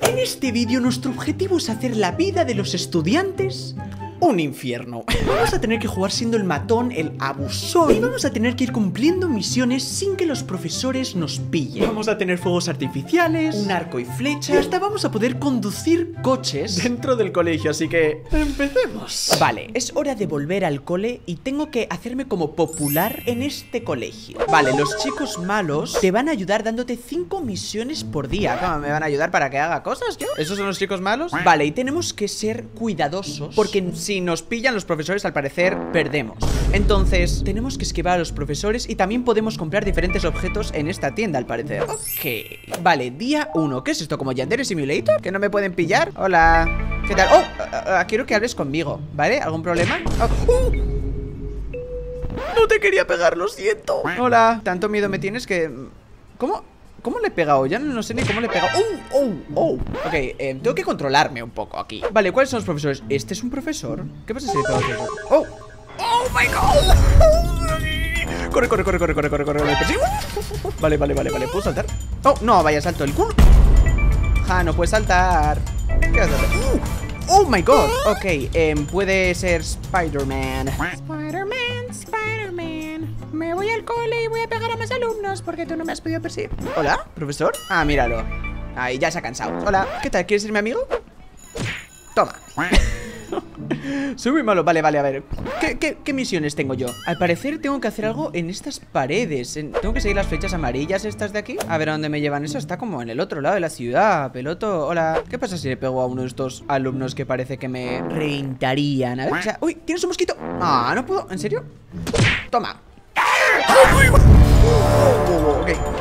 En este vídeo nuestro objetivo es hacer la vida de los estudiantes un infierno. Vamos a tener que jugar siendo el matón, el abusón. Y vamos a tener que ir cumpliendo misiones sin que los profesores nos pillen. Vamos a tener fuegos artificiales, un arco y flecha. Y hasta vamos a poder conducir coches dentro del colegio. Así que empecemos. Vale, es hora de volver al cole y tengo que hacerme como popular en este colegio. Vale, los chicos malos te van a ayudar dándote 5 misiones por día. ¿Cómo me van a ayudar para que haga cosas yo? ¿Esos son los chicos malos? Vale, y tenemos que ser cuidadosos porque si nos pillan los profesores, al parecer, perdemos. Entonces, tenemos que esquivar a los profesores y también podemos comprar diferentes objetos en esta tienda, al parecer. Ok, vale, día 1. ¿Qué es esto? ¿Como Yandere Simulator? ¿Que no me pueden pillar? Hola. ¿Qué tal? Oh, quiero que hables conmigo, ¿vale? ¿Algún problema? Oh. No te quería pegar, lo siento. Hola. Tanto miedo me tienes que... ¿Cómo? ¿Cómo le he pegado? Ya no, sé ni cómo le he pegado ¡Oh! ¡Oh! ¡Oh! Ok, eh, tengo que controlarme un poco aquí Vale, ¿cuáles son los profesores? ¿Este es un profesor? ¿Qué pasa si le pego a profesor? ¡Oh! ¡Oh my god! Corre, corre, corre, corre, corre, corre, corre, Vale, vale, vale, vale, ¿puedo saltar? Oh, no, vaya, salto el culo Ja, no puedes saltar ¿Qué? Uh, ¡Oh my god! Ok, eh, puede ser Spider-Man, Spider-Man Me voy al cole y voy a pegar a más alumnos porque tú no me has podido perseguir ¿Hola, profesor? Ah, míralo. Ahí, ya se ha cansado. Hola, ¿qué tal? ¿Quieres ser mi amigo? Toma. Soy muy malo, vale, vale, a ver. ¿Qué, misiones tengo yo? Al parecer tengo que hacer algo en estas paredes. Tengo que seguir las flechas amarillas estas de aquí. A ver a dónde me llevan. Eso Está como en el otro lado de la ciudad Peloto, hola. ¿Qué pasa si le pego a uno de estos alumnos que parece que me reintarían? A ver, o sea, uy, tienes un mosquito Ah, no puedo, ¿en serio? Toma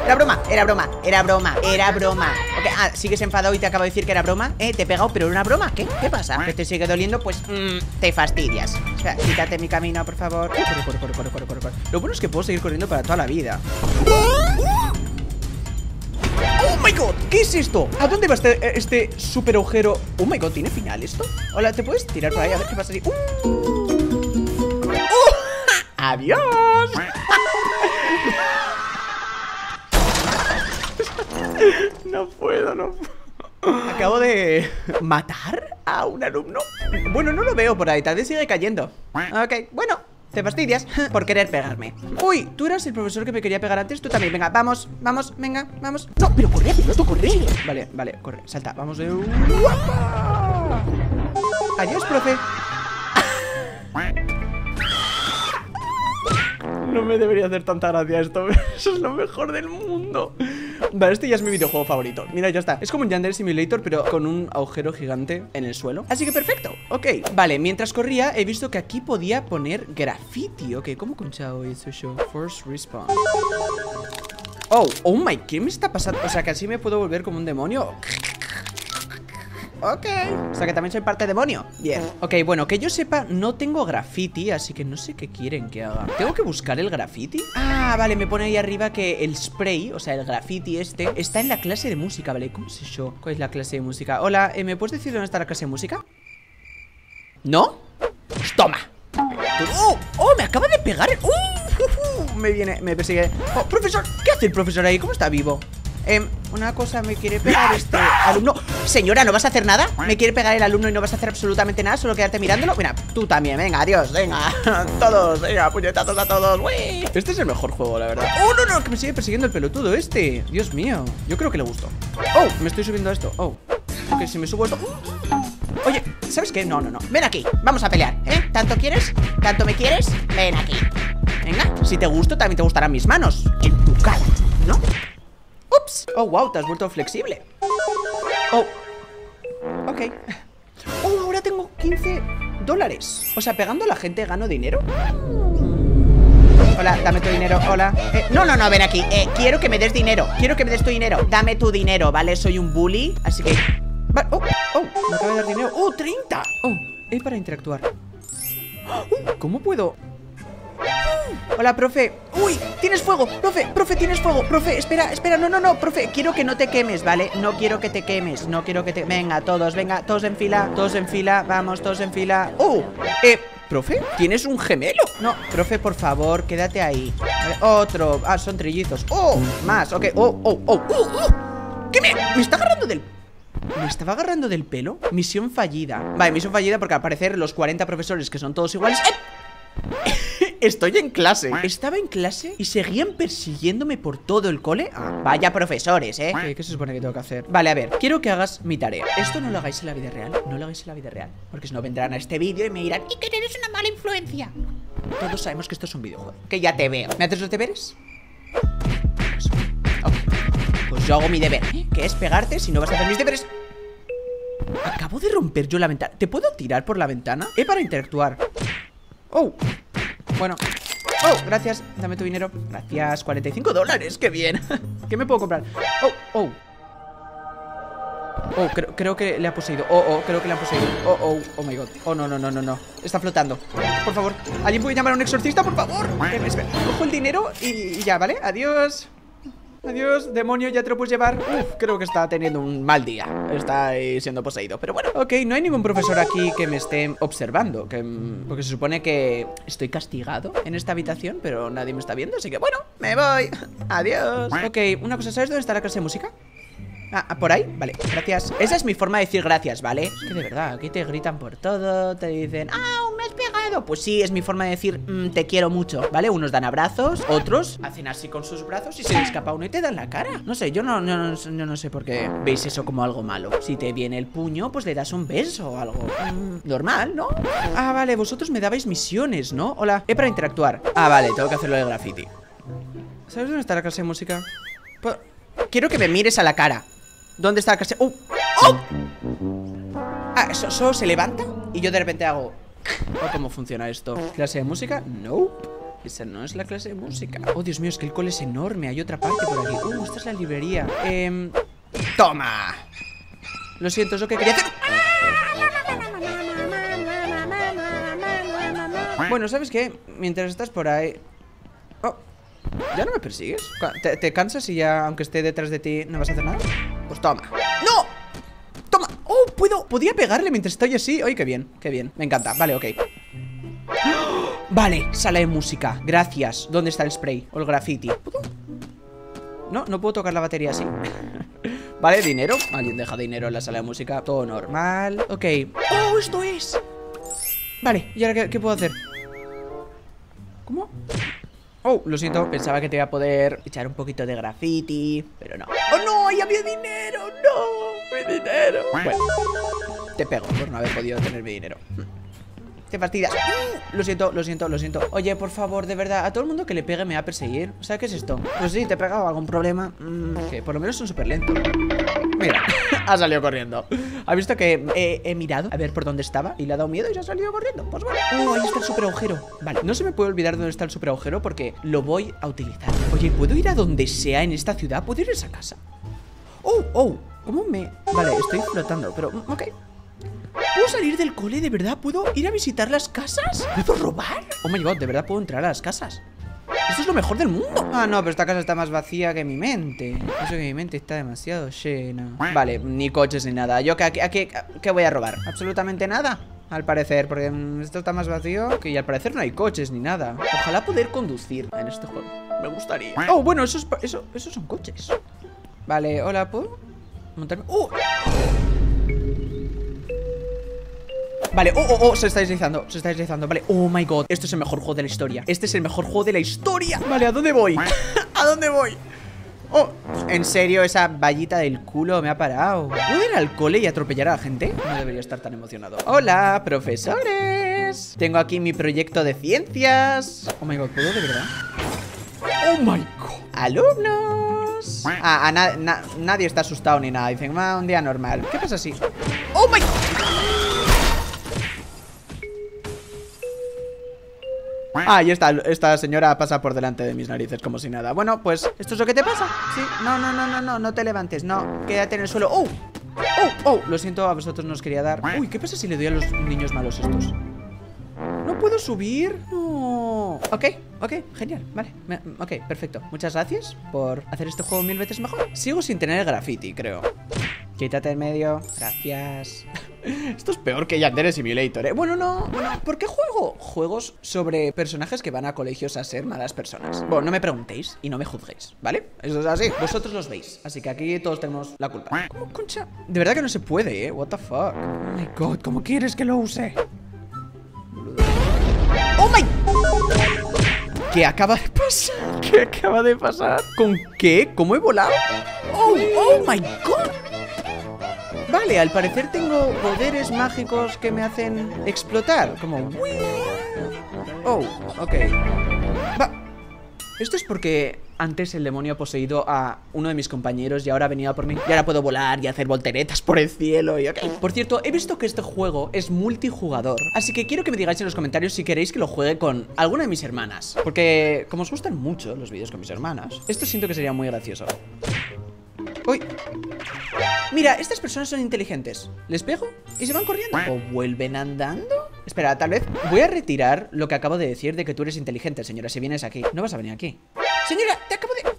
Era broma, era broma, era broma, era broma Ok, ah, sigues enfadado y te acabo de decir que era broma Eh, te he pegado, pero era una broma, ¿qué? ¿Qué pasa? ¿Que te sigue doliendo? Pues, mmm, te fastidias O sea, quítate mi camino, por favor corre, corre, corre, corre, corre, corre, corre Lo bueno es que puedo seguir corriendo para toda la vida ¡Oh, my God! ¿Qué es esto? ¿A dónde va este, este super agujero? ¡Oh, my God! ¿Tiene final esto? Hola, ¿te puedes tirar por ahí? A ver qué pasa así ¡Uh! ¡Uh! ¡Adiós! No puedo, no Acabo de matar a un alumno. Bueno, no lo veo por ahí, tal vez sigue cayendo. Ok, bueno, te fastidias por querer pegarme. Uy, tú eras el profesor que me quería pegar antes Tú también, venga, vamos, vamos, venga, vamos. No, pero corre, no tú corre. Vale, vale, corre, salta, vamos de Adiós, profe. No me debería hacer tanta gracia esto Eso es lo mejor del mundo Vale, este ya es mi videojuego favorito. Mira, ya está. Es como un Yandere Simulator, pero con un agujero gigante en el suelo. Así que perfecto, ok Vale, mientras corría he visto que aquí podía poner graffiti. Ok, ¿cómo conchado eso yo? Force respawn. Oh, oh my, ¿qué me está pasando? O sea, que así me puedo volver como un demonio Ok O sea que también soy parte demonio Bien Ok, bueno, que yo sepa, no tengo graffiti Así que no sé qué quieren que haga ¿Tengo que buscar el graffiti? Ah, vale, me pone ahí arriba que el spray O sea, el graffiti este Está en la clase de música, ¿vale? ¿Cómo sé yo? ¿Cuál es la clase de música? Hola, ¿me puedes decir dónde está la clase de música? ¿No? Pues toma ¡Oh! ¡Oh! Me acaba de pegar ¡Uh! Me viene, me persigue Oh, profesor ¿Qué hace el profesor ahí? ¿Cómo está vivo? Eh, una cosa, me quiere pegar este alumno Señora, ¿no vas a hacer nada? Me quiere pegar el alumno y no vas a hacer absolutamente nada Solo quedarte mirándolo Mira, tú también, venga, adiós, venga Todos, venga, puñetazos a todos ¡Uy! Este es el mejor juego, la verdad ¡Oh, no, no! Que me sigue persiguiendo el pelotudo este Dios mío, yo creo que le gustó ¡Oh! Me estoy subiendo a esto ¡Oh! Ok, si me subo esto Oye, ¿sabes qué? No, no, no Ven aquí, vamos a pelear, ¿eh? ¿Tanto quieres? ¿Tanto me quieres? Ven aquí Venga, si te gusto, también te gustarán mis manos En tu cara, ¿no? Oh, wow, te has vuelto flexible. Oh. Ok. Oh, ahora tengo 15 dólares. O sea, pegando a la gente gano dinero. Hola, dame tu dinero, hola eh, No, no, no, ven aquí, eh, quiero que me des dinero Quiero que me des tu dinero, dame tu dinero, ¿vale? Soy un bully, así que... Oh, oh, me acaba de dar dinero ¡Oh, 30! Oh, es para interactuar oh, ¿Cómo puedo Hola, profe Uy, tienes fuego, profe, profe, tienes fuego Profe, espera, espera, no, no, no, profe Quiero que no te quemes, ¿vale? No quiero que te quemes No quiero que te... Venga, todos, venga, todos en fila Todos en fila, vamos, todos en fila ¡Uh! Eh, ¿profe? ¿Tienes un gemelo? No, profe, por favor, quédate ahí Otro, ah, son trillizos ¡Oh! Más, ok, oh, oh, oh, oh, oh. ¿Qué me...? Me está agarrando del ¿Me estaba agarrando del pelo? Misión fallida Vale, misión fallida porque al parecer los 40 profesores que son todos iguales ¡Eh! Estoy en clase. Estaba en clase y seguían persiguiéndome por todo el cole. Ah, Vaya profesores, ¿eh? ¿Qué, ¿Qué, se supone que tengo que hacer? Vale, a ver, quiero que hagas mi tarea. Esto no lo hagáis en la vida real No lo hagáis en la vida real Porque si no vendrán a este vídeo y me dirán Y que eres una mala influencia Todos sabemos que esto es un videojuego Que ya te veo. ¿Me haces los deberes? Pues yo hago mi deber Que es pegarte si no vas a hacer mis deberes. Acabo de romper yo la ventana. ¿Te puedo tirar por la ventana? Eh, para interactuar. Oh Bueno. Oh, gracias. Dame tu dinero. Gracias. 45 dólares. Qué bien. ¿Qué me puedo comprar? Oh, oh. Oh, creo, creo, que le ha poseído. Oh, oh, creo que le ha poseído. Oh, oh, oh my god. Oh, no, no, no, no, no. Está flotando. Por favor. ¿Alguien puede llamar a un exorcista, por favor? Eh, espera, cojo el dinero y, y ya, ¿vale? Adiós Adiós, demonio, ya te lo puedes llevar. Creo que está teniendo un mal día. Está siendo poseído, pero bueno Ok, no hay ningún profesor aquí que me esté observando que, Porque se supone que estoy castigado en esta habitación Pero nadie me está viendo, así que bueno, me voy. Adiós. Ok, una cosa, ¿sabes dónde está la clase de música? Ah, ¿por ahí? Vale, gracias Esa es mi forma de decir gracias, ¿vale? Es que de verdad, aquí te gritan por todo Te dicen, ¡ah, me has pegado! Pues sí, es mi forma de decir, mmm, te quiero mucho ¿Vale? Unos dan abrazos, otros hacen así con sus brazos Y se le escapa uno y te dan la cara No sé, yo no, no, no, sé por qué veis eso como algo malo Si te viene el puño, pues le das un beso o algo mm, Normal, ¿no? Ah, vale, vosotros me dabais misiones, ¿no? Hola, he para interactuar Ah, vale, tengo que hacerlo de graffiti ¿Sabes dónde está la clase de música? Quiero que me mires a la cara ¿Dónde está la clase? ¡Oh! ¡Oh! Ah, ¿eso, ¿eso, se levanta? Y yo de repente hago... ¿O cómo funciona esto? ¿Clase de música? Nope esa no es la clase de música Oh, Dios mío, es que el cole es enorme Hay otra parte por aquí Uh, esta es la librería Eh... ¡Toma! Lo siento, es lo que quería hacer Bueno, ¿sabes qué? Mientras estás por ahí Oh, ¿ya no me persigues? ¿Te, ¿Te, cansas y ya, aunque esté detrás de ti, no vas a hacer nada? Pues toma ¡No! ¡Toma! ¡Oh! Puedo, podía pegarle mientras estoy así ¡Ay, qué bien! ¡Qué bien! Me encanta Vale, ok Vale, sala de música Gracias ¿Dónde está el spray? O el graffiti No, no puedo tocar la batería así Vale, dinero Alguien deja dinero en la sala de música Todo normal Ok ¡Oh, esto es! Vale, ¿y ahora qué, qué puedo hacer? ¿Cómo? Oh, lo siento, pensaba que te iba a poder echar un poquito de graffiti Pero no ¡Oh no! ¡Ahí había dinero! ¡No! ¡Mi dinero! Bueno, te pego por no haber podido tener mi dinero te fastidias Lo siento, lo siento, lo siento Oye, por favor, de verdad, a todo el mundo que le pegue me va a perseguir O sea, ¿qué es esto? Pues sí, te he pegado algún problema mm, Que por lo menos son súper lentos Mira, ha salido corriendo Ha visto que he, he, mirado a ver por dónde estaba Y le ha dado miedo y se ha salido corriendo Pues bueno Oh, ahí está el super agujero Vale, no se me puede olvidar dónde está el super agujero Porque lo voy a utilizar Oye, ¿puedo ir a donde sea en esta ciudad? ¿Puedo ir a esa casa? Oh, oh, ¿cómo me...? Vale, estoy flotando, pero... Mm, ok ¿Puedo salir del cole? ¿De verdad? ¿Puedo ir a visitar las casas? ¿Puedo robar? Oh my god, ¿de verdad puedo entrar a las casas? Esto es lo mejor del mundo. Ah, no, pero esta casa está más vacía que mi mente. Eso que mi mente está demasiado llena. Vale, ni coches ni nada. ¿Yo qué, qué, qué, voy a robar? Absolutamente nada al parecer, porque esto está más vacío Que al parecer no hay coches ni nada. Ojalá poder conducir en este juego. Me gustaría. Oh, bueno, esos, eso, esos son coches. Vale, hola, ¿puedo montarme? ¡Oh! Vale, oh, oh, oh, se está deslizando Se está deslizando, vale, oh my god Esto es el mejor juego de la historia Este es el mejor juego de la historia Vale, ¿a dónde voy? ¿A dónde voy? Oh, ¿en serio esa vallita del culo me ha parado? ¿Puedo ir al cole y atropellar a la gente? No debería estar tan emocionado Hola, profesores Tengo aquí mi proyecto de ciencias Oh my god, ¿puedo de verdad? Oh my god Alumnos Ah, a na na nadie está asustado ni nada Dicen, ah, un día normal ¿Qué pasa si? Oh my god Ah, y esta, señora pasa por delante de mis narices como si nada Bueno, pues, ¿esto es lo que te pasa? Sí, no, no, no, no, no, no te levantes No, quédate en el suelo ¡Oh! ¡Oh! ¡Oh! Lo siento, a vosotros no os quería dar Uy, ¿qué pasa si le doy a los niños malos estos? ¿No puedo subir? No Ok, ok, genial, vale Ok, perfecto Muchas gracias por hacer este juego mil veces mejor Sigo sin tener graffiti, creo Quítate en medio. Gracias. Esto es peor que Yandere Simulator, ¿eh? Bueno, no. ¿por qué juego juegos sobre personajes que van a colegios a ser malas personas? Bueno, no me preguntéis y no me juzguéis, ¿vale? Eso es así. Vosotros los veis. Así que aquí todos tenemos la culpa. ¿Cómo, concha? De verdad que no se puede, ¿eh? What the fuck. Oh my god, ¿cómo quieres que lo use? ¡Oh my! ¿Qué acaba de pasar? ¿Qué acaba de pasar? ¿Con qué? ¿Cómo he volado? ¡Oh, oh my god! Vale, al parecer tengo poderes mágicos que me hacen explotar. Como... Oh, ok. Va. Esto es porque antes el demonio ha poseído a uno de mis compañeros y ahora ha venido a por mí. Y ahora puedo volar y hacer volteretas por el cielo y ok. Por cierto, he visto que este juego es multijugador. Así que quiero que me digáis en los comentarios si queréis que lo juegue con alguna de mis hermanas. Porque como os gustan mucho los vídeos con mis hermanas, esto siento que sería muy gracioso. Uy. Mira, estas personas son inteligentes. ¿Les pego? ¿Y se van corriendo? ¿O vuelven andando? Espera, tal vez voy a retirar lo que acabo de decir de que tú eres inteligente, señora, si vienes aquí. No vas a venir aquí. Señora, te acabo de...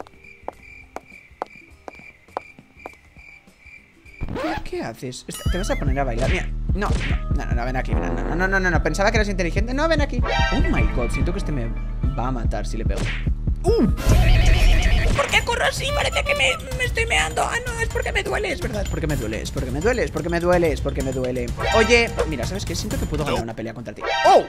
¿Qué, qué haces? ¿Te vas a poner a bailar? Mira, no, no, no, no, ven aquí. No, no, no, no, no, no, pensaba que eras inteligente. No, ven aquí. Oh my god, siento que este me va a matar si le pego. ¡Uh! ¿Por qué corro así? Parece que me, me estoy meando. Ah, no, es porque me duele, es verdad. Es porque me duele, es porque me duele, es porque me duele, es porque me duele. Oye, mira, ¿sabes qué? Siento que puedo ganar una pelea contra ti. ¡Oh!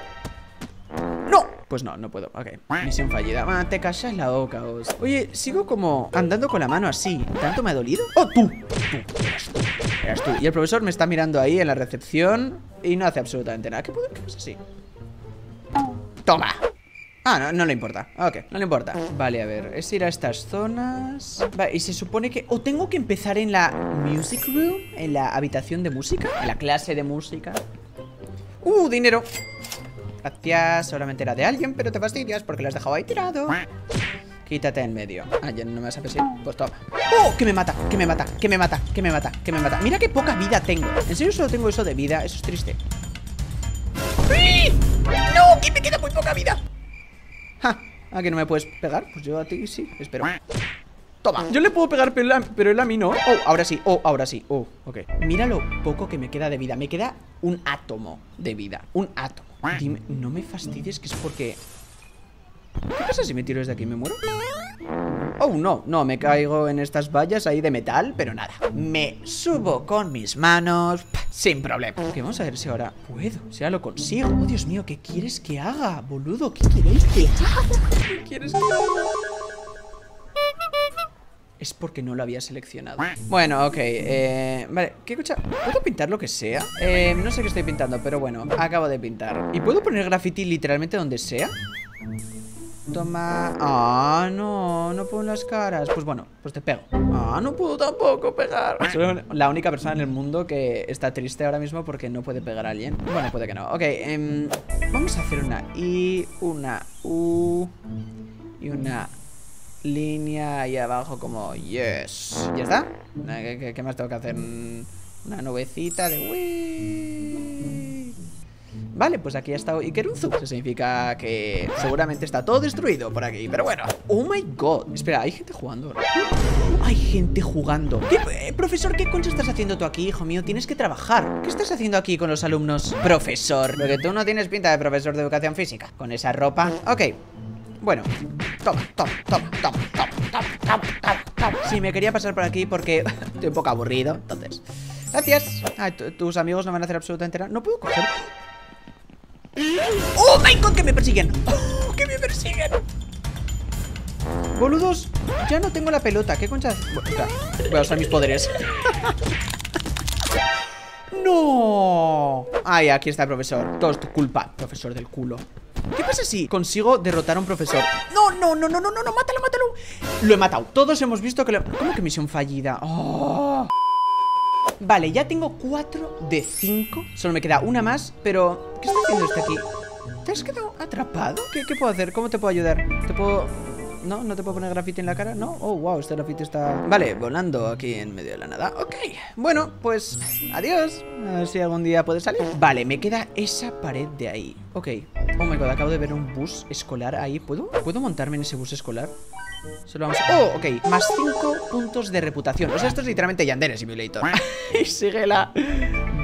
¡No! Pues no, no puedo. Ok. Misión fallida. Ah, te callas la boca, os. Oye, sigo como andando con la mano así. ¿Tanto me ha dolido? ¡Oh, tú! Tú, eras tú. Eras tú. Y el profesor me está mirando ahí en la recepción y no hace absolutamente nada. ¿Qué puedo? ¿Qué pasa así? ¡Toma! Ah, no, no le importa. Ok, no le importa. Vale, a ver, es ir a estas zonas. Vale, y se supone que. O tengo que empezar en la music room, en la habitación de música, en la clase de música. ¡Uh, dinero! Gracias, seguramente era de alguien, pero te fastidias porque lo has dejado ahí tirado. Quítate en medio. Ah, ya no me vas a perseguir. Pues toma. ¡Oh! Que me mata, que me mata, que me mata, que me mata, que me mata. Mira qué poca vida tengo. ¿En serio solo tengo eso de vida? Eso es triste. ¡No! ¡Que me queda muy poca vida! Ja, ¿a que no me puedes pegar? Pues yo a ti sí, espero. Toma. Yo le puedo pegar, pero él, a, pero él a mí no. Oh, ahora sí, oh, ahora sí. Oh, ok. Mira lo poco que me queda de vida. Me queda un átomo de vida. Un átomo. Dime, no me fastidies que es porque... ¿Qué pasa si me tiro desde aquí y me muero? Oh, no, no, me caigo en estas vallas ahí de metal, pero nada. Me subo con mis manos sin problema. Vamos a ver si ahora puedo, si ahora lo consigo. Oh, Dios mío, ¿qué quieres que haga, boludo? ¿Qué queréis que haga? ¿Qué quieres que haga? Es porque no lo había seleccionado Bueno, ok, eh, Vale, ¿qué escucha? ¿Puedo pintar lo que sea? Eh, no sé qué estoy pintando, pero bueno Acabo de pintar ¿Y puedo poner graffiti literalmente donde sea? Toma Ah, no, no puedo en las caras Pues bueno, pues te pego Ah, no puedo tampoco pegar Soy la única persona en el mundo que está triste ahora mismo Porque no puede pegar a alguien Bueno, puede que no Ok, em, vamos a hacer una I, una U Y una línea ahí abajo como yes. ¿Ya está? ¿Qué, qué- qué más tengo que hacer? Una nubecita de Wii. Vale, pues aquí ha estado Ikerunzu. Eso significa que seguramente está todo destruido por aquí. Pero bueno. Oh my god. Espera, hay gente jugando. Hay gente jugando. ¿Qué, eh, profesor, ¿qué concha estás haciendo tú aquí, hijo mío? Tienes que trabajar. ¿Qué estás haciendo aquí con los alumnos? Profesor. Porque tú no tienes pinta de profesor de educación física. Con esa ropa. Ok. Bueno, toma, toma, toma, toma, toma, toma, toma, toma, toma. Sí, me quería pasar por aquí porque estoy un poco aburrido, entonces. Gracias. Tus amigos no van a hacer absolutamente nada. No puedo coger. ¡Oh my god! ¡Que me persiguen! ¡Oh, ¡Que me persiguen! Boludos, ya no tengo la pelota. ¿Qué concha? Voy a usar mis poderes. ¡No! Ay, aquí está el profesor. Todo es tu culpa, profesor del culo. ¿Qué pasa si consigo derrotar a un profesor? No, no, no, no, no, no, no, mátalo, mátalo. Lo he matado. Todos hemos visto que lo... ¿Cómo que misión fallida? Oh. Vale, ya tengo 4 de 5 Solo me queda una más, pero... ¿Qué está haciendo este aquí? ¿Te has quedado atrapado? ¿Qué, qué puedo hacer? ¿Cómo te puedo ayudar? ¿Te puedo...? ¿No? ¿No te puedo poner grafiti en la cara? ¿No? Oh, wow, este grafiti está... Vale, volando aquí en medio de la nada Ok, bueno, pues... Adiós A ver si algún día puede salir Vale, me queda esa pared de ahí Ok Oh my god, acabo de ver un bus escolar ahí ¿Puedo? ¿Puedo montarme en ese bus escolar? Solo vamos a... Oh, ok. Más 5 puntos de reputación. O sea, esto es literalmente Yandere Simulator. y sigue la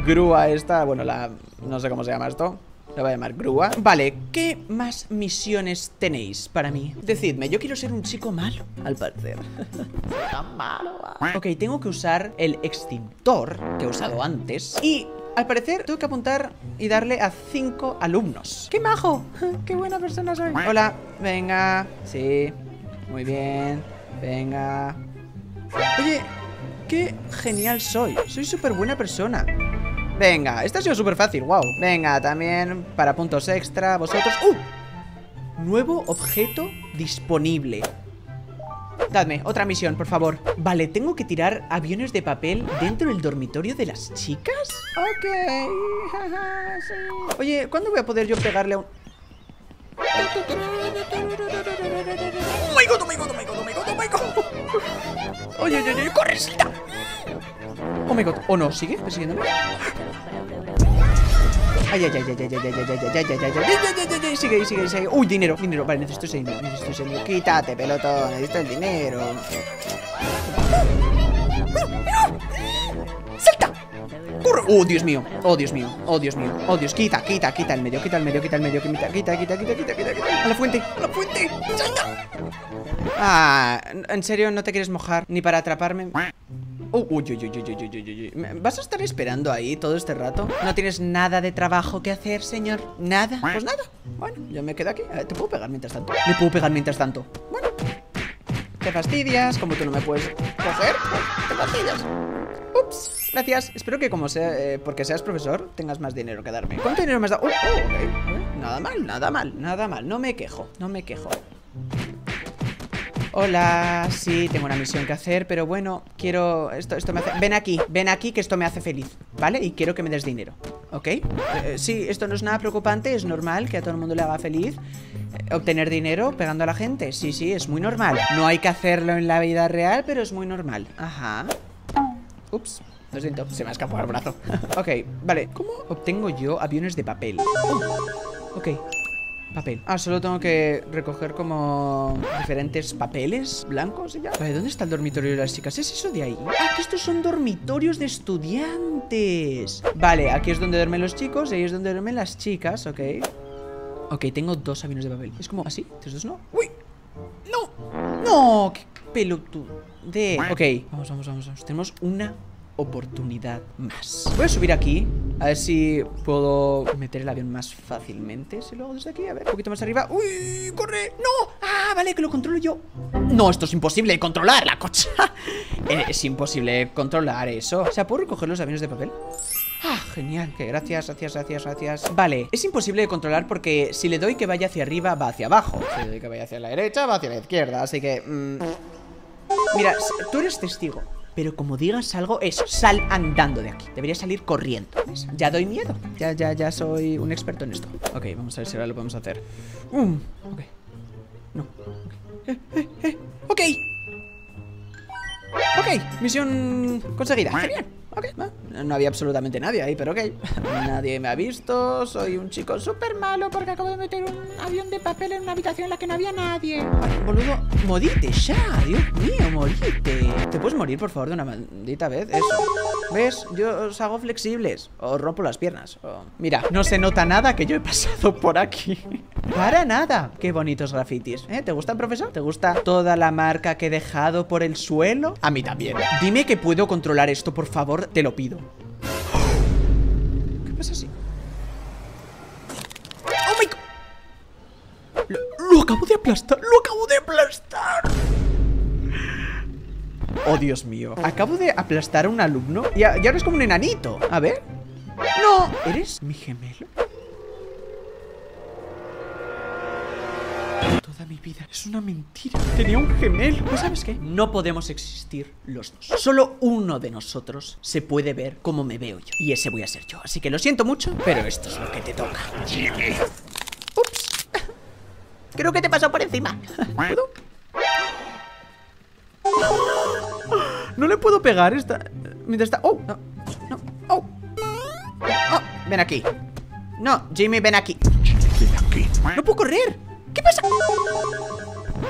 grúa esta. Bueno, la... No sé cómo se llama esto. La voy a llamar grúa. Vale, ¿qué más misiones tenéis para mí? Decidme, yo quiero ser un chico malo, al parecer. Tan malo. Ok, tengo que usar el extintor que he usado antes. Y al parecer, tengo que apuntar y darle a cinco alumnos. ¡Qué majo! ¡Qué buena persona soy! Hola, venga. Sí, muy bien. Venga. Oye, qué genial soy. Soy súper buena persona. Venga, esta ha sido súper fácil, wow. Venga, también para puntos extra, vosotros. ¡Uh! Nuevo objeto disponible. Dadme, otra misión, por favor Vale, tengo que tirar aviones de papel dentro del dormitorio de las chicas Ok. Oye, ¿cuándo voy a poder yo pegarle a un...? ¡Oh my god, oh my oh my oh my oh my! ¡Oye, oye, oye! ¡Corre! ¡Oh my god! ¿O no? ¿Sigue persiguiéndome? Ay, ay, ay, ay, ay, ay, ay, ay, ay, ay, ay, ay, ay, ay, ay, sigue, sigue, sigue. Uy, dinero, dinero. Vale, necesito ese dinero, necesito ese dinero. Quítate, pelotón, necesito el dinero. ¡Corre! ¡Oh, Dios mío! ¡Oh, Dios mío! ¡Oh, Dios mío! ¡Oh, Dios! Quita, quita, quita el medio, quita el medio, quita el medio, quita, quita, quita, quita, quita, quita. ¡A la fuente! ¡A la fuente! ¡Salta! Ah, ¿en serio no te quieres mojar ni para atraparme? uy, uy, uy, uy. ¿Vas a estar esperando ahí todo este rato? ¿No tienes nada de trabajo que hacer, señor? ¿Nada? Pues nada. Bueno, yo me quedo aquí. ¿Te puedo pegar mientras tanto? ¿Le puedo pegar mientras tanto? Bueno. Te fastidias, como tú no me puedes coger, te fastidias. Gracias. Espero que como sea, eh, porque seas profesor, tengas más dinero que darme. ¿Cuánto dinero me has dado? Oh, oh, ok. Nada mal, nada mal, nada mal. No me quejo, no me quejo. Hola, sí, tengo una misión que hacer, pero bueno, quiero... Esto, esto me hace... Ven aquí, ven aquí que esto me hace feliz, ¿vale? Y quiero que me des dinero, ¿ok? Eh, sí, esto no es nada preocupante, es normal que a todo el mundo le haga feliz eh, Obtener dinero pegando a la gente, sí, sí, es muy normal No hay que hacerlo en la vida real, pero es muy normal Ajá Ups, lo siento, se me ha escapado el brazo Ok, vale, ¿cómo obtengo yo aviones de papel? Oh, ok Papel. Ah, solo tengo que recoger como diferentes papeles blancos y ya. Vale, ¿dónde está el dormitorio de las chicas? ¿Es eso de ahí? Ah, que estos son dormitorios de estudiantes. Vale, aquí es donde duermen los chicos y ahí es donde duermen las chicas, ok. Ok, tengo dos aviones de papel. Es como así, tres, dos, no. ¡Uy! ¡No! ¡No! ¡Qué pelotudo! De... Ok, vamos, vamos, vamos, vamos. Tenemos una oportunidad más Voy a subir aquí A ver si puedo meter el avión más fácilmente Si lo hago desde aquí, a ver, un poquito más arriba ¡Uy! ¡Corre! ¡No! ¡Ah! Vale, que lo controlo yo No, esto es imposible de controlar, la cocha eh, Es imposible controlar eso O sea, ¿puedo recoger los aviones de papel? Ah, genial, que gracias, gracias, gracias, gracias Vale, es imposible de controlar porque si le doy que vaya hacia arriba, va hacia abajo Si le doy que vaya hacia la derecha, va hacia la izquierda Así que... Mmm... Mira, tú eres testigo pero como digas algo, eso, sal andando de aquí. Debería salir corriendo. Ya doy miedo, ya, ya, ya soy un experto en esto. Ok, vamos a ver si ahora lo podemos hacer. Um, Ok. No, ok. Eh, eh, eh. Ok. Ok, misión conseguida. Genial. Ok, no había absolutamente nadie ahí, pero ok. Nadie me ha visto, soy un chico súper malo Porque acabo de meter un avión de papel en una habitación en la que no había nadie. Boludo, morite ya, Dios mío, morite. ¿Te puedes morir, por favor, de una maldita vez? Eso ¿Ves? Yo os hago flexibles. O rompo las piernas Mira, no se nota nada que yo he pasado por aquí Para nada Qué bonitos grafitis ¿Eh? ¿Te gusta, profesor? ¿Te gusta toda la marca que he dejado por el suelo? A mí también Dime que puedo controlar esto, por favor te lo pido. ¿Qué pasa así? ¡Oh my God! Lo, acabo de aplastar, lo acabo de aplastar. Oh, Dios mío. Acabo de aplastar a un alumno y, y ahora es como un enanito. A ver. No, ¿eres mi gemelo? Mi vida. Es una mentira. Tenía un gemelo. Pues sabes qué? No podemos existir los dos. Solo uno de nosotros se puede ver como me veo yo. Y ese voy a ser yo. Así que lo siento mucho, pero esto es lo que te toca. Ups. Creo que te pasó por encima. ¿Puedo? No le puedo pegar esta... Mientras está... ¡Oh! No, no, ¡Oh! ¡Oh! Ven aquí No, Jimmy, ven aquí Ven aquí No puedo correr ¿Qué pasa?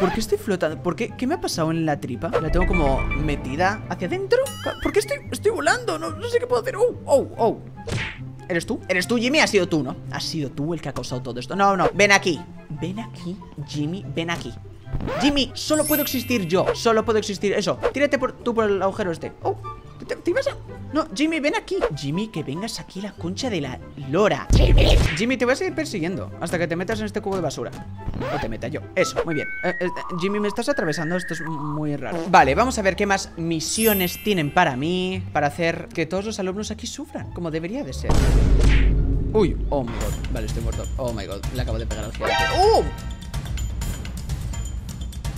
¿Por qué estoy flotando? ¿Por qué? ¿Qué me ha pasado en la tripa? La tengo como metida hacia adentro. ¿Por qué estoy, estoy volando? No, no sé qué puedo hacer. ¡Oh, oh, oh! ¿Eres tú? ¿Eres tú, Jimmy? Has sido tú, ¿no? Has sido tú el que ha causado todo esto. No, no, ven aquí. Ven aquí, Jimmy, ven aquí. Jimmy, solo puedo existir yo. Solo puedo existir eso. Tírate por, tú por el agujero este. Oh, ¿te, te ibas a...? No, Jimmy, ven aquí. Jimmy, que vengas aquí la concha de la lora. Jimmy. Jimmy, te voy a seguir persiguiendo hasta que te metas en este cubo de basura. O te meta yo. Eso, muy bien. Eh, eh, Jimmy, me estás atravesando. Esto es muy raro. Vale, vamos a ver qué más misiones tienen para mí. Para hacer que todos los alumnos aquí sufran, como debería de ser. Uy, oh my god. Vale, estoy muerto. Oh my god, le acabo de pegar al gigante. ¡Oh!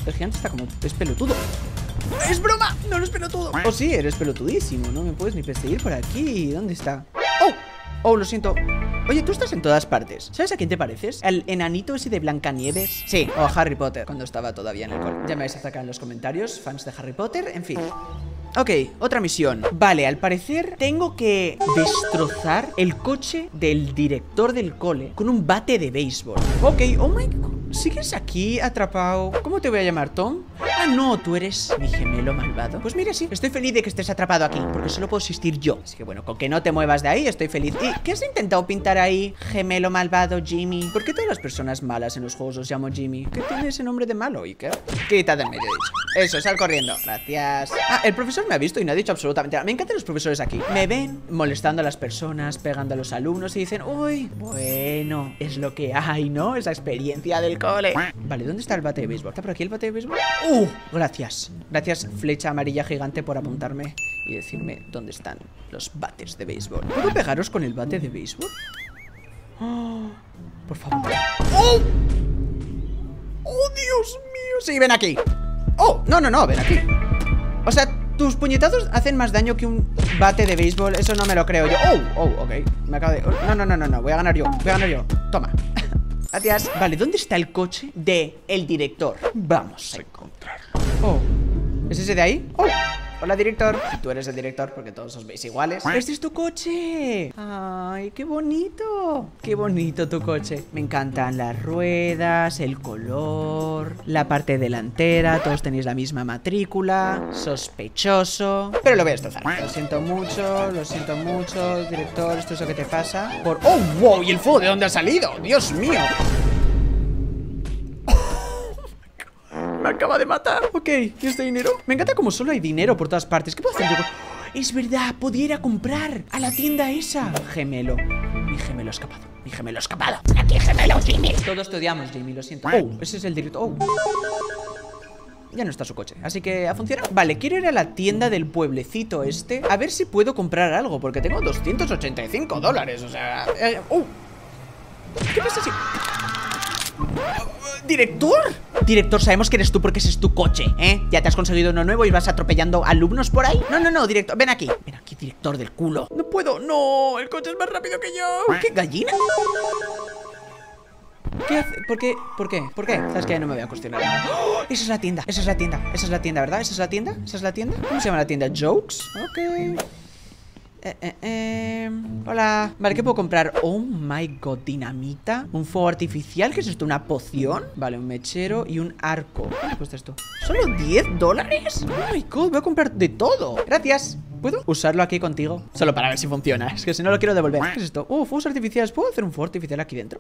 El gigante está como... Es pelotudo. ¡Es broma! ¡No eres pelotudo! Oh, sí, eres pelotudísimo. No me puedes ni perseguir por aquí. ¿Dónde está? ¡Oh! Oh, lo siento. Oye, tú estás en todas partes. ¿Sabes a quién te pareces? ¿Al enanito ese de Blancanieves? Sí, o a Harry Potter, cuando estaba todavía en el cole. Ya me vais a sacar en los comentarios, fans de Harry Potter, en fin. Ok, otra misión Vale, al parecer tengo que destrozar el coche del director del cole Con un bate de béisbol Ok, oh my god ¿Sigues aquí atrapado? ¿Cómo te voy a llamar, Tom? Ah, no, tú eres mi gemelo malvado Pues mira, sí, estoy feliz de que estés atrapado aquí Porque solo puedo existir yo Así que bueno, con que no te muevas de ahí, estoy feliz ¿Y qué has intentado pintar ahí? Gemelo malvado, Jimmy ¿Por qué todas las personas malas en los juegos os llamo Jimmy? ¿Qué tiene ese nombre de malo, Iker? Quita del medio, Eso, sal corriendo Gracias Ah, el profesor me ha visto y no ha dicho absolutamente nada Me encantan los profesores aquí Me ven molestando a las personas, pegando a los alumnos Y dicen, uy, bueno, es lo que hay, ¿no? Esa experiencia del cole Vale, ¿dónde está el bate de béisbol? ¿Está por aquí el bate de béisbol? ¡Uh! Gracias Gracias, flecha amarilla gigante por apuntarme Y decirme dónde están los bates de béisbol ¿Puedo pegaros con el bate de béisbol? Oh, por favor ¡Oh! ¡Oh, Dios mío! Sí, ven aquí ¡Oh! No, no, no, ven aquí O sea, tus puñetazos hacen más daño que un bate de béisbol Eso no me lo creo yo ¡Oh! ¡Oh! Ok Me acabo de... No, no, no, no, no Voy a ganar yo Voy a ganar yo Toma Gracias Vale, ¿dónde está el coche de el director? Vamos a encontrarlo Oh ¿Es ese de ahí? Oh Hola, director. Tú eres el director porque todos os veis iguales. ¡Este es tu coche! ¡Ay, qué bonito! ¡Qué bonito tu coche! Me encantan las ruedas, el color, la parte delantera. Todos tenéis la misma matrícula. Sospechoso. Pero lo voy a destrozar. Lo siento mucho, lo siento mucho, director. ¿Esto es lo que te pasa? Por... ¡Oh, wow! ¿Y el fuego de dónde ha salido? ¡Dios mío! Me acaba de matar. Ok, ¿y este dinero? Me encanta como solo hay dinero por todas partes. ¿Qué puedo hacer yo? Es verdad, podía ir a comprar a la tienda esa. Gemelo. Mi gemelo ha escapado. Mi gemelo ha escapado. Aquí gemelo, Jimmy. Todos te odiamos, Jimmy, lo siento. Oh, ese es el directo. Oh. Ya no está su coche, así que ha funcionado Vale, quiero ir a la tienda del pueblecito este A ver si puedo comprar algo Porque tengo 285 dólares, o sea... Eh, ¡Uh! ¿Qué pasa si...? ¿Director? Director, sabemos que eres tú porque ese es tu coche, ¿eh? Ya te has conseguido uno nuevo y vas atropellando alumnos por ahí No, no, no, director, ven aquí Ven aquí, director del culo No puedo, no, el coche es más rápido que yo ¿Qué, gallina? ¿Qué hace? ¿Por qué? ¿Por qué? ¿Por qué? ¿Sabes que No me voy a cuestionar ¡Oh! Esa es la tienda, esa es la tienda Esa es la tienda, ¿verdad? ¿Esa es la tienda? ¿Esa es la tienda? ¿Cómo se llama la tienda? ¿Jokes? Ok eh, eh, eh. Hola Vale, ¿qué puedo comprar? Oh my god, dinamita Un fuego artificial, ¿qué es esto? ¿Una poción? Vale, un mechero y un arco ¿Cuánto cuesta esto? ¿Solo 10 dólares? Oh my god, voy a comprar de todo Gracias ¿Puedo usarlo aquí contigo? Solo para ver si funciona Es que si no lo quiero devolver ¿Qué es esto? Oh, fuegos artificiales ¿Puedo hacer un fuego artificial aquí dentro?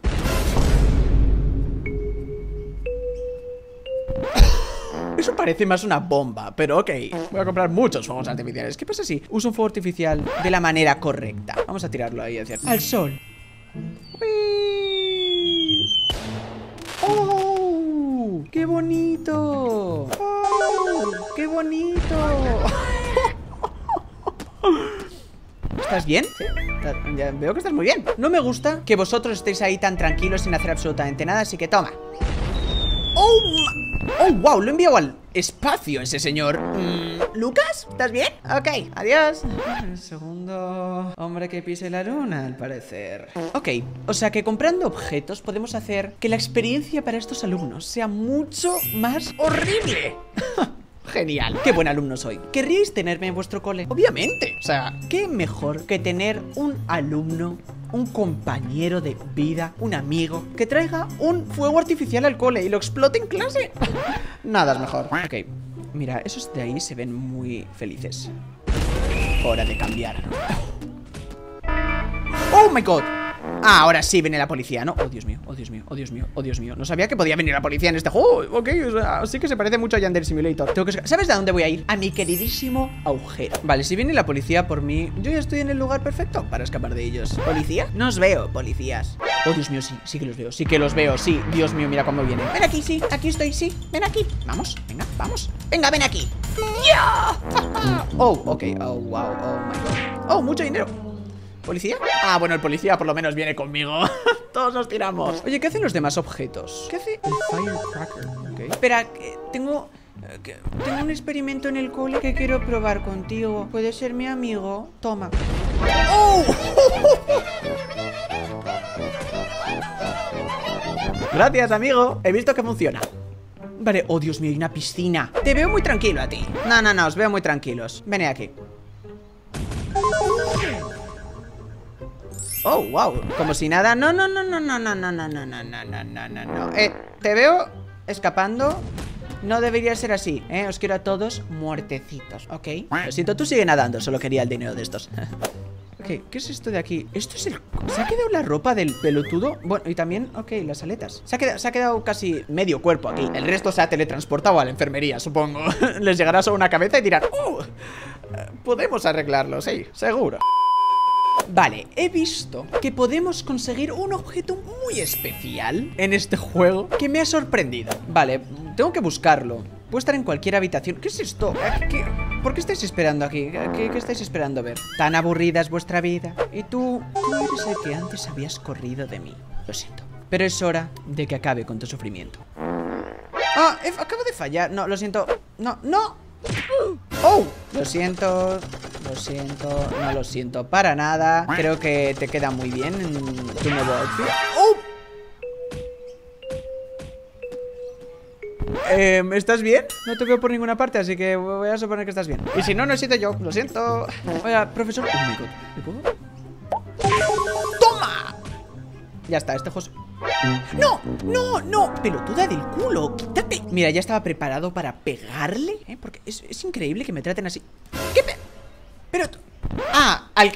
Eso parece más una bomba, pero ok Voy a comprar muchos fuegos artificiales ¿Qué pasa si uso un fuego artificial de la manera correcta? Vamos a tirarlo ahí hacia Al sol ¡Oh! ¡Qué bonito! ¡Oh! ¡Qué bonito! ¿Estás bien? ¿Sí? Ya veo que estás muy bien No me gusta que vosotros estéis ahí tan tranquilos sin hacer absolutamente nada Así que toma ¡Oh! ¡Oh, wow! Lo he enviado al espacio ese señor mm, ¿Lucas? ¿Estás bien? Ok, adiós El segundo hombre que pise la luna, al parecer Ok, o sea que comprando objetos podemos hacer que la experiencia para estos alumnos sea mucho más horrible Genial, qué buen alumno soy ¿Querríais tenerme en vuestro cole? Obviamente, o sea, qué mejor que tener un alumno un compañero de vida, un amigo, que traiga un fuego artificial al cole y lo explote en clase. Nada es mejor. Ok, mira, esos de ahí se ven muy felices. Hora de cambiar. ¡Oh, my God! Ah, ahora sí viene la policía, ¿no? Oh, Dios mío, oh, Dios mío, oh, Dios mío, oh, Dios mío. No sabía que podía venir la policía en este juego. Ok, o sea, sí que se parece mucho a Yandere Simulator. Tengo que... ¿Sabes de dónde voy a ir? A mi queridísimo agujero. Vale, si viene la policía por mí Yo ya estoy en el lugar perfecto para escapar de ellos. ¿Policía? No os veo, policías. Oh, Dios mío, sí, sí que los veo, sí que los veo Sí, Dios mío, mira cómo vienen Ven aquí, sí, aquí estoy, sí. Ven aquí. Vamos, venga, vamos. Venga, ven aquí. Oh, ok, oh, wow, oh my god. Oh, mucho dinero ¿Policía? Ah, bueno, el policía por lo menos viene conmigo. Todos nos tiramos. Oye, ¿qué hacen los demás objetos? ¿Qué hace el firecracker? Ok. Espera, tengo... eh, Tengo un experimento en el cole que quiero probar contigo. ¿Puedes ser mi amigo? Toma. ¡Oh! Gracias, amigo. He visto que funciona. Vale, oh Dios mío, hay una piscina. Te veo muy tranquilo a ti. No, no, no, os veo muy tranquilos. Ven aquí Oh, wow, como si nada No, no, no, no, no, no, no, no, no, no, no, no, no, no, no Eh, te veo escapando No debería ser así, eh Os quiero a todos muertecitos, ¿ok? Lo siento, tú sigue nadando, solo quería el dinero de estos Ok, ¿qué es esto de aquí? ¿Esto es el... ¿Se ha quedado la ropa del pelotudo? Bueno, y también, ok, las aletas Se ha quedado, se ha quedado casi medio cuerpo aquí El resto se ha teletransportado a la enfermería, supongo Les llegará solo una cabeza y dirán ¡Oh! eh, Podemos arreglarlo, sí, seguro Vale, he visto que podemos conseguir un objeto muy especial en este juego que me ha sorprendido. Vale, tengo que buscarlo. Puede estar en cualquier habitación. ¿Qué es esto? ¿Qué- qué- ¿Por qué estáis esperando aquí? ¿Qué, qué estáis esperando ver? Tan aburrida es vuestra vida. Y tú, tú eres el que antes habías corrido de mí. Lo siento. Pero es hora de que acabe con tu sufrimiento. Ah, acabo de fallar. No, lo siento. No, no. Oh, lo siento, lo siento, no lo siento para nada. Creo que te queda muy bien en tu nuevo outfit. Oh. Em, ¿Estás bien? No te veo por ninguna parte, así que voy a suponer que estás bien. Y si no, no he sido yo, lo siento. Oiga, profesor. ¿me puedo? ¡Toma! Ya está, este es- ¡No! ¡No! ¡No! ¡Pelotuda del culo! ¡Quítate! Mira, ya estaba preparado para pegarle, ¿eh? Porque es, es increíble que me traten así. ¿Qué pe... Pero... Ah, al...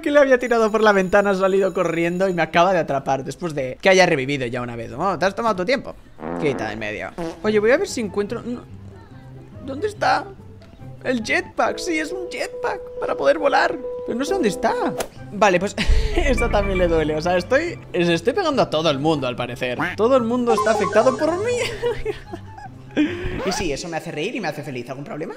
que le había tirado por la ventana ha salido corriendo y me acaba de atrapar después de que haya revivido ya una vez. Te has tomado tu tiempo. Quita de en medio. Oye, voy a ver si encuentro... ¿Dónde está? El jetpack, sí, es un jetpack para poder volar. Pero no sé dónde está. Vale, pues esto también le duele. O sea, estoy. Les estoy pegando a todo el mundo, al parecer. Todo el mundo está afectado por mí. y sí, eso me hace reír y me hace feliz. ¿Algún problema?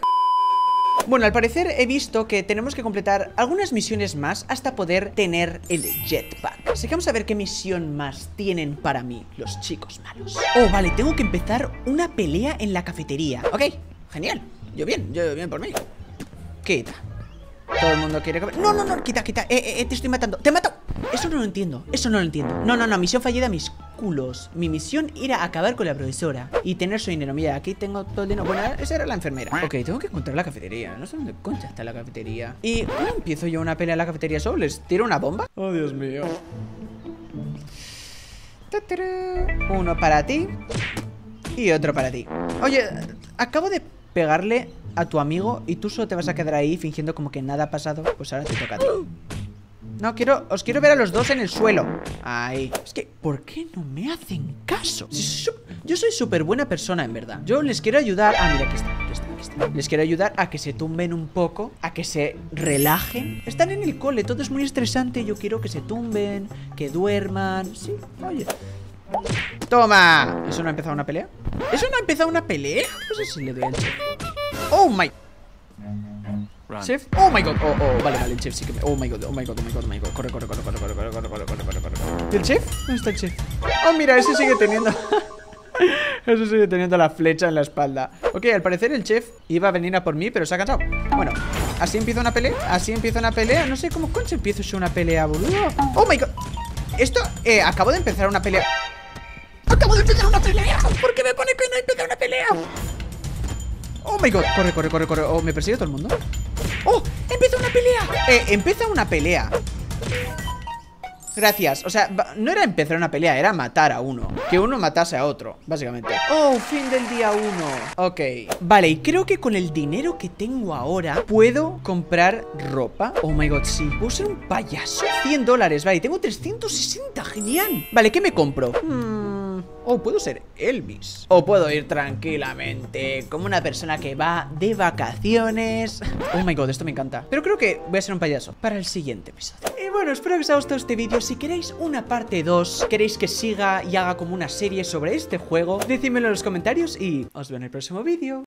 Bueno, al parecer he visto que tenemos que completar algunas misiones más hasta poder tener el jetpack. Así que vamos a ver qué misión más tienen para mí los chicos malos. Oh, vale, tengo que empezar una pelea en la cafetería. Ok, genial. Yo bien, yo bien por mí. Quita. Todo el mundo quiere comer. No, no, no, quita, quita. Eh, eh, eh, te estoy matando. ¡Te mato! Eso no lo entiendo. Eso no lo entiendo. No, no, no. Misión fallida, mis culos. Mi misión era acabar con la profesora y tener su dinero. Mira, aquí tengo todo el dinero. Bueno, esa era la enfermera. Ok, tengo que encontrar la cafetería. No sé dónde concha está la cafetería. ¿Y cómo empiezo yo una pelea en la cafetería solo? ¿Les tiro una bomba? Oh, Dios mío. Uno para ti y otro para ti. Oye, acabo de pegarle a tu amigo y tú solo te vas a quedar ahí fingiendo como que nada ha pasado. Pues ahora te toca a ti. No, quiero, os quiero ver a los dos en el suelo. Ahí. Es que, ¿por qué no me hacen caso? Yo soy súper buena persona, en verdad. Yo les quiero ayudar. Ah, mira, aquí está, aquí está, aquí está. Les quiero ayudar a que se tumben un poco, a que se relajen. Están en el cole, todo es muy estresante. Yo quiero que se tumben, que duerman. Sí, oye. ¡Toma! ¿Eso no ha empezado una pelea? ¿Eso no ha empezado una pelea? No sé si le doy al chef. ¡Oh, my! Chef, oh my god, oh, oh, vale, vale, el chef sí que me... Oh my god, oh my god, oh my god, oh my god Corre, corre, corre, corre, corre, corre, corre, corre, corre, corre, corre. ¿Y el chef? ¿Dónde está el chef? Oh, mira, ese sigue teniendo... ese sigue teniendo la flecha en la espalda Ok, al parecer el chef iba a venir a por mí, pero se ha cansado Bueno, así empieza una pelea Así empieza una pelea No sé cómo concha empiezo yo una pelea, boludo Oh my god Esto, eh, acabo de empezar una pelea Acabo de empezar una pelea ¿Por qué me pone que no empieza una pelea? Oh my god, corre, corre, corre, corre Oh, ¿me persigue todo el mundo? ¡Oh! ¡Empieza una pelea! Eh, empieza una pelea Gracias. O sea, no era empezar una pelea, era matar a uno. Que uno matase a otro, básicamente. Oh, fin del día uno. Ok. Vale, y creo que con el dinero que tengo ahora puedo comprar ropa. Oh my god, sí. ¿Puedo ser un payaso? 100 dólares, vale. Tengo 360, genial. Vale, ¿qué me compro? Hmm. Oh, puedo ser Elvis. O puedo ir tranquilamente como una persona que va de vacaciones. Oh my god, esto me encanta. Pero creo que voy a ser un payaso para el siguiente episodio. Y bueno, espero que os haya gustado este vídeo. Si queréis una parte 2, queréis que siga y haga como una serie sobre este juego, decídmelo en los comentarios y os veo en el próximo vídeo.